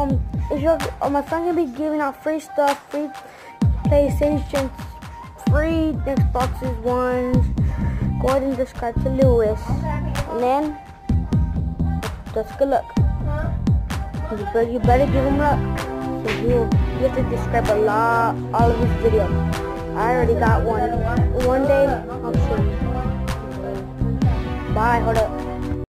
um, if you're, uh, my friend gonna be giving out free stuff, free PlayStation, free Xboxes ones. Go ahead and subscribe to Lewis, and then just good luck. You better, you better give him luck. So you, you have to describe a lot, all of his videos. I already got one. One day, I'll show you. Bye, hold up.